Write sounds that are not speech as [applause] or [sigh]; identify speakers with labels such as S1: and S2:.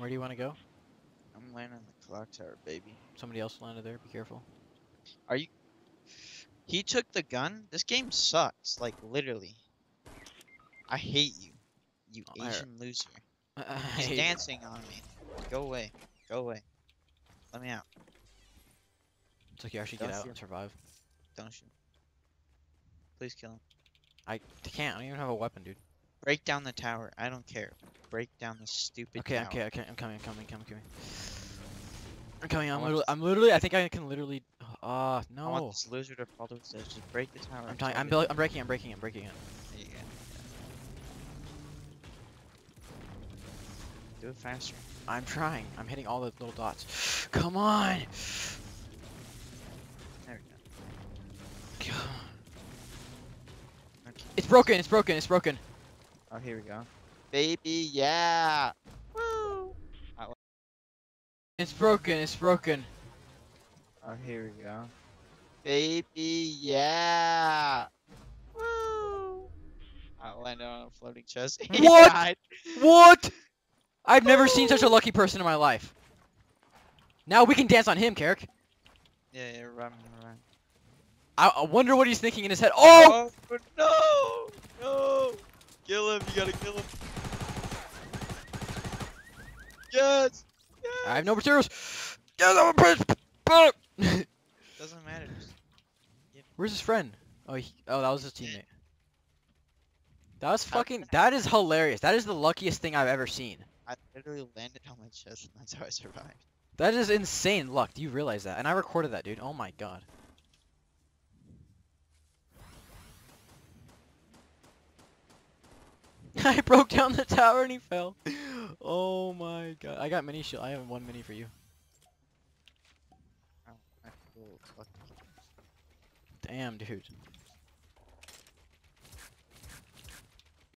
S1: Where do you want to go?
S2: I'm landing on the clock tower, baby.
S1: Somebody else landed there. Be careful. Are you?
S2: He took the gun? This game sucks, like literally. I hate you. You
S1: Oh, I-
S2: Asian loser. [laughs]
S1: I,
S2: He's dancing on me. Go away. Go away. Let me out.
S1: It's like you actually get
S2: Don't
S1: out
S2: shoot.
S1: and survive.
S2: Don't shoot. Please kill him.
S1: I can't. I don't even have a weapon, dude.
S2: Break down the tower. I don't care. Break down the stupid
S1: Okay,
S2: tower.
S1: okay, okay. I'm coming. I'm coming. Coming. Coming. I'm coming.
S2: I
S1: I'm literally. I'm literally. I think I can literally. Uh,
S2: I
S1: no.
S2: want this loser to fall to his death. Just break the tower.
S1: I'm
S2: I
S1: telling. I'm. I'm breaking. I'm breaking. I'm breaking it.
S2: There you go. Do it faster.
S1: I'm trying. I'm hitting all the little dots. Come on.
S2: There we go. Okay.
S1: It's broken. It's broken. It's broken.
S2: Oh, here we go. Baby, yeah. Woo.
S1: It's broken. It's broken.
S2: Oh, here we go. Baby, yeah. Woo. I landed on a floating chest. [laughs]
S1: What? What? I've never seen such a lucky person in my life. Now we can dance on him, Carrick.
S2: Yeah, yeah, run, run.
S1: I, I wonder what he's thinking in his head. Oh!
S2: Oh, no! No! Kill him, you gotta kill him. Yes! yes!
S1: I have no materials. Yes, I'm a prince. [laughs]
S2: Doesn't matter.
S1: Where's his friend? Oh, he, oh, that was his teammate. That was fucking. [laughs] That is hilarious. That is the luckiest thing I've ever seen.
S2: I literally landed on my chest and that's how I survived.
S1: That is insane luck. Do you realize that? And I recorded that, dude. Oh my god. [laughs] I broke down the tower and he fell. Oh my god. I got mini shield. I have one mini for you.
S2: Oh, I feel lucky.
S1: Damn, dude.